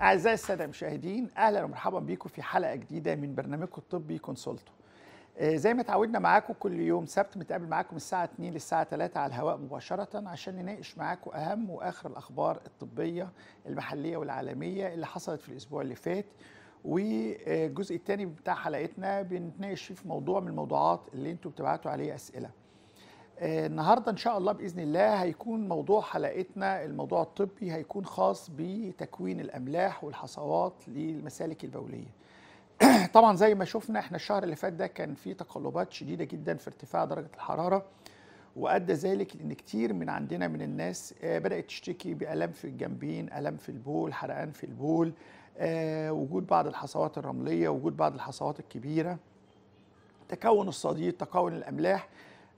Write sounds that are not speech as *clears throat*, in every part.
أعزائي السادة المشاهدين أهلا ومرحبا بكم في حلقة جديدة من برنامجكم الطبي كونسولتو آه، زي ما اتعودنا معاكم كل يوم سبت بنتقابل معاكم الساعة 2 للساعة 3 على الهواء مباشرة عشان نناقش معاكم أهم وآخر الأخبار الطبية المحلية والعالمية اللي حصلت في الأسبوع اللي فات. والجزء الثاني بتاع حلقتنا بنتناقش فيه في موضوع من الموضوعات اللي أنتم بتبعتوا عليه أسئلة. النهارده إن شاء الله بإذن الله هيكون موضوع حلقتنا الموضوع الطبي هيكون خاص بتكوين الأملاح والحصوات للمسالك البولية. *clears throat* طبعا زي ما شفنا إحنا الشهر اللي فات ده كان فيه تقلبات شديدة جدا في ارتفاع درجة الحرارة وأدى ذلك لأن كتير من عندنا من الناس آه، بدأت تشتكي بالام في الجنبين، الام في البول، حرقان في البول، آه، وجود بعض الحصوات الرملية، وجود بعض الحصوات الكبيرة. تكون الصديد، تكون الأملاح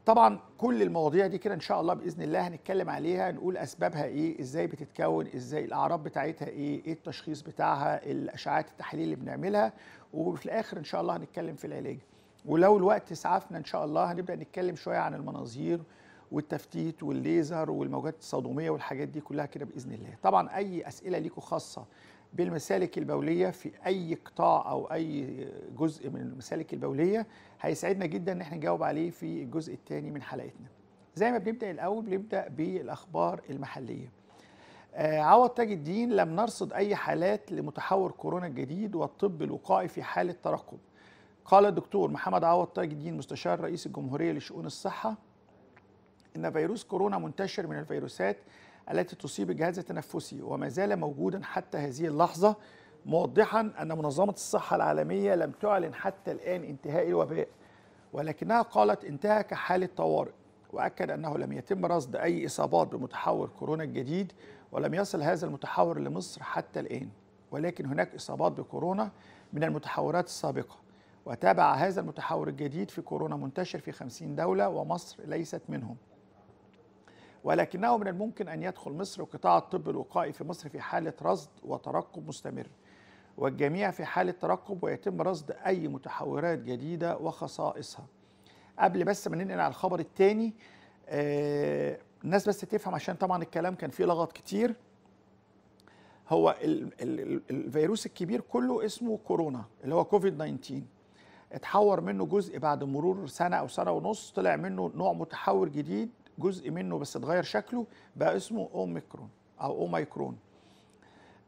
طبعا كل المواضيع دي كده إن شاء الله بإذن الله هنتكلم عليها نقول أسبابها إيه إزاي بتتكون إزاي الأعراض بتاعتها إيه إيه التشخيص بتاعها الأشعاعات التحليل اللي بنعملها وفي الآخر إن شاء الله هنتكلم في العلاج. ولو الوقت اسعفنا إن شاء الله هنبدأ نتكلم شوية عن المناظير والتفتيت والليزر والموجات الصدوميه والحاجات دي كلها كده بإذن الله. طبعا أي أسئلة ليكم خاصة بالمسالك البولية في أي قطاع أو أي جزء من المسالك البولية هيسعدنا جدا إن إحنا نجاوب عليه في الجزء الثاني من حلقتنا. زي ما بنبدأ الأول بنبدأ بالأخبار المحلية. آه عوض تاج الدين لم نرصد أي حالات لمتحور كورونا الجديد والطب الوقائي في حالة ترقب. قال الدكتور محمد عوض تاج الدين مستشار رئيس الجمهورية لشؤون الصحة إن فيروس كورونا منتشر من الفيروسات التي تصيب الجهاز التنفسي وما زال موجودا حتى هذه اللحظة موضحا أن منظمة الصحة العالمية لم تعلن حتى الآن انتهاء الوباء ولكنها قالت انتهى كحالة طوارئ وأكد أنه لم يتم رصد أي إصابات بمتحور كورونا الجديد ولم يصل هذا المتحور لمصر حتى الآن ولكن هناك إصابات بكورونا من المتحورات السابقة. وتابع هذا المتحور الجديد في كورونا منتشر في 50 دولة ومصر ليست منهم. ولكنه من الممكن أن يدخل مصر وقطاع الطب الوقائي في مصر في حالة رصد وترقب مستمر. والجميع في حالة ترقب ويتم رصد أي متحورات جديدة وخصائصها. قبل بس ما ننقل على الخبر الثاني آه الناس بس تفهم عشان طبعا الكلام كان فيه لغط كتير. هو ال ال الفيروس الكبير كله اسمه كورونا اللي هو كوفيد 19 اتحور منه جزء بعد مرور سنة أو سنة ونص طلع منه نوع متحور جديد جزء منه بس اتغير شكله بقى اسمه أوميكرون أو أوميكرون.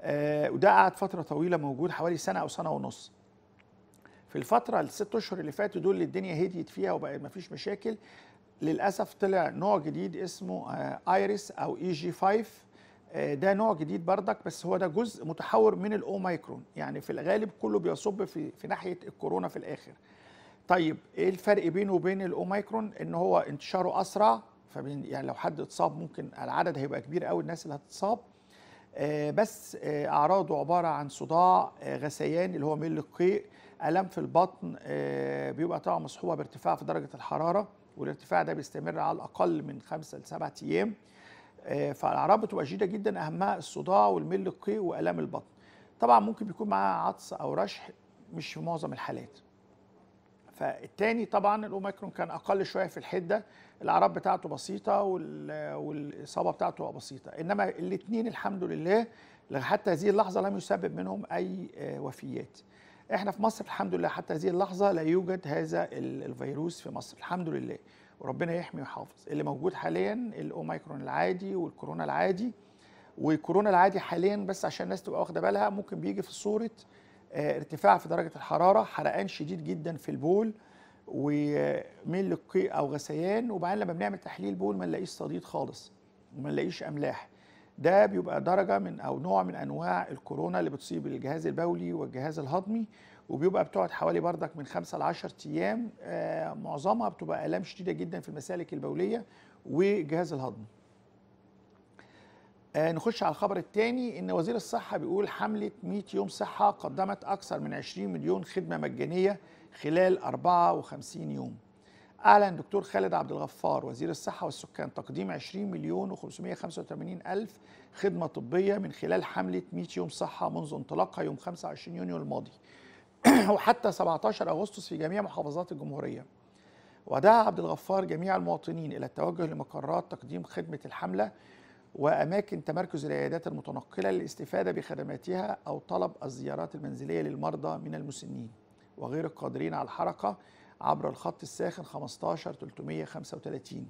آه وده قعد فترة طويلة موجود حوالي سنة أو سنة ونص. في الفترة الست أشهر اللي فاتوا دول اللي الدنيا هديت فيها وبقى ما فيش مشاكل للأسف طلع نوع جديد اسمه آه ايريس أو EG 5 آه ده نوع جديد بردك بس هو ده جزء متحور من الأوميكرون. يعني في الغالب كله بيصب في في ناحية الكورونا في الآخر. طيب إيه الفرق بينه وبين الأوميكرون؟ إن هو انتشاره أسرع فبين يعني لو حد اتصاب ممكن العدد هيبقى كبير قوي الناس اللي هتتصاب. آه بس آه أعراضه عبارة عن صداع آه غثيان اللي هو ميل القيء الام في البطن بيبقى طبعا مصحوبة بارتفاع في درجة الحرارة والارتفاع ده بيستمر على الأقل من خمسة لسبعة أيام. فالأعراض بتبقى شديدة جدا أهمها الصداع والميل القيء والام البطن. طبعا ممكن بيكون معاه عطس أو رشح مش في معظم الحالات. فالتاني طبعا الأوميكرون كان أقل شوية في الحدة. الأعراض بتاعته بسيطة والإصابة بتاعته بسيطة. إنما الاثنين الحمد لله حتى هذه اللحظة لم يسبب منهم أي وفيات. إحنا في مصر الحمد لله حتى هذه اللحظة لا يوجد هذا الفيروس في مصر. الحمد لله. وربنا يحمي ويحافظ. اللي موجود حاليا الأوميكرون العادي والكورونا العادي. والكورونا العادي حاليا بس عشان الناس تبقى واخدة بالها ممكن بيجي في صورة ارتفاع في درجة الحرارة حرقان شديد جدا في البول وميل للقيء أو غثيان. وبعدين لما بنعمل تحليل بول ما نلاقيش صديد خالص وما نلاقيش أملاح. ده بيبقى درجة من أو نوع من أنواع الكورونا اللي بتصيب الجهاز البولي والجهاز الهضمي. وبيبقى بتقعد حوالي بردك من 5 ل 10 أيام. آه معظمها بتبقى الام شديدة جدا في المسالك البولية والجهاز الهضمي آه نخش على الخبر الثاني إن وزير الصحة بيقول حملة 100 يوم صحة قدمت أكثر من 20 مليون خدمة مجانية خلال 54 يوم. أعلن دكتور خالد عبد الغفار وزير الصحة والسكان تقديم 20 مليون و585 ألف خدمة طبية من خلال حملة 100 يوم صحة منذ انطلاقها يوم 25 يونيو الماضي *clears throat* وحتى 17 أغسطس في جميع محافظات الجمهورية. ودعا عبد الغفار جميع المواطنين إلى التوجه لمقرات تقديم خدمة الحملة وأماكن تمركز العيادات المتنقلة للاستفادة بخدماتها أو طلب الزيارات المنزلية للمرضى من المسنين. وغير القادرين على الحركة عبر الخط الساخن 15 335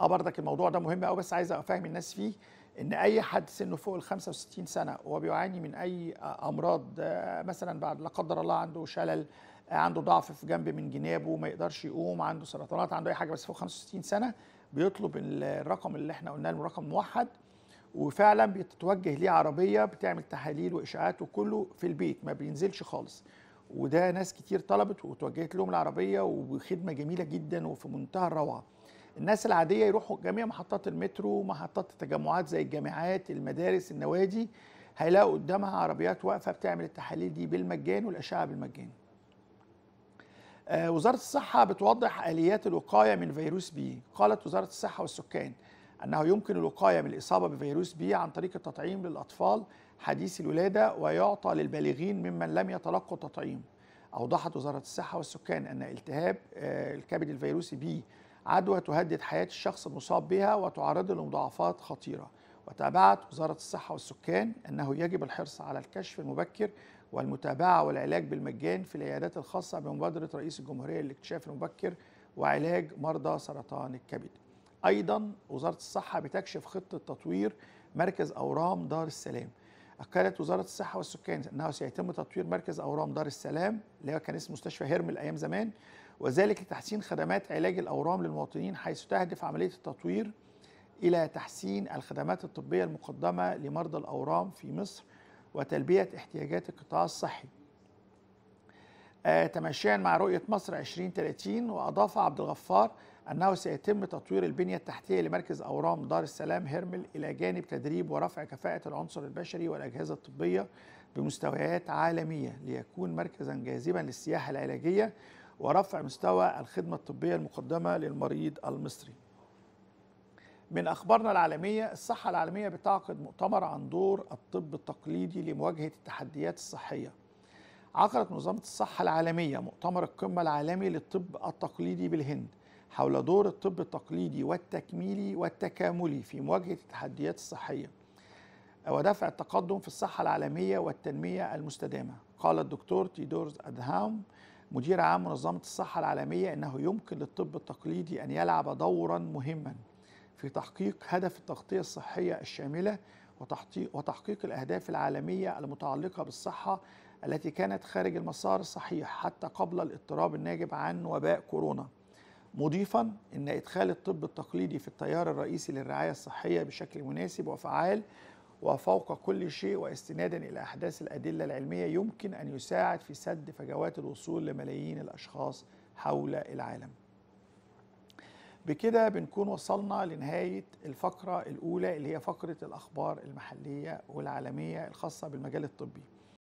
آه برضك الموضوع ده مهم قوي بس عايز أفهم الناس فيه إن أي حد سنه فوق ال 65 سنة وبيعاني من أي أمراض آه، مثلا بعد لا قدر الله عنده شلل آه، عنده ضعف في جنب من جنابه ما يقدرش يقوم عنده سرطانات عنده أي حاجة بس فوق 65 سنة بيطلب الرقم اللي إحنا قلنا له رقم موحد وفعلا بتتوجه ليه عربية بتعمل تحاليل وإشاعات وكله في البيت ما بينزلش خالص. وده ناس كتير طلبت وتوجهت لهم العربية وخدمة جميلة جدا وفي منتهى الروعة. الناس العادية يروحوا جميع محطات المترو محطات التجمعات زي الجامعات المدارس النوادي هيلاقوا قدامها عربيات واقفة بتعمل التحاليل دي بالمجان والاشعه بالمجان. آه، وزارة الصحة بتوضح آليات الوقاية من فيروس B. قالت وزارة الصحة والسكان أنه يمكن الوقاية من الإصابة بفيروس B عن طريق التطعيم للأطفال حديثي الولادة ويعطى للبالغين ممن لم يتلقوا التطعيم. أوضحت وزارة الصحة والسكان أن التهاب آه، الكبد الفيروسي B عدوى تهدد حياة الشخص المصاب بها وتعرضه لمضاعفات خطيرة. وتابعت وزارة الصحة والسكان أنه يجب الحرص على الكشف المبكر والمتابعة والعلاج بالمجان في العيادات الخاصة بمبادرة رئيس الجمهورية للاكتشاف المبكر وعلاج مرضى سرطان الكبد. أيضا وزارة الصحة بتكشف خطة تطوير مركز أورام دار السلام. أكدت وزارة الصحة والسكان أنه سيتم تطوير مركز أورام دار السلام اللي كان اسمه مستشفى هرمل أيام زمان وذلك لتحسين خدمات علاج الأورام للمواطنين حيث تهدف عملية التطوير إلى تحسين الخدمات الطبية المقدمة لمرضى الأورام في مصر وتلبية احتياجات القطاع الصحي. آه تماشيا مع رؤية مصر 2030 وأضاف عبد الغفار أنه سيتم تطوير البنية التحتية لمركز أورام دار السلام هرمل إلى جانب تدريب ورفع كفاءة العنصر البشري والأجهزة الطبية بمستويات عالمية ليكون مركزا جاذبا للسياحة العلاجية ورفع مستوى الخدمة الطبية المقدمة للمريض المصري. من أخبارنا العالمية الصحة العالمية بتعقد مؤتمر عن دور الطب التقليدي لمواجهة التحديات الصحية. عقدت منظمة الصحة العالمية مؤتمر القمة العالمي للطب التقليدي بالهند حول دور الطب التقليدي والتكميلي والتكاملي في مواجهة التحديات الصحية. ودفع التقدم في الصحة العالمية والتنمية المستدامة. قال الدكتور تيدورز أدهام مدير عام منظمة الصحة العالمية أنه يمكن للطب التقليدي أن يلعب دورا مهما. في تحقيق هدف التغطية الصحية الشاملة وتحقيق الأهداف العالمية المتعلقة بالصحة التي كانت خارج المسار الصحيح حتى قبل الاضطراب الناجب عن وباء كورونا مضيفا إن إدخال الطب التقليدي في التيار الرئيسي للرعاية الصحية بشكل مناسب وفعال وفوق كل شيء واستنادا إلى أحداث الأدلة العلمية يمكن أن يساعد في سد فجوات الوصول لملايين الأشخاص حول العالم. بكده بنكون وصلنا لنهاية الفقرة الأولى اللي هي فقرة الأخبار المحلية والعالمية الخاصة بالمجال الطبي.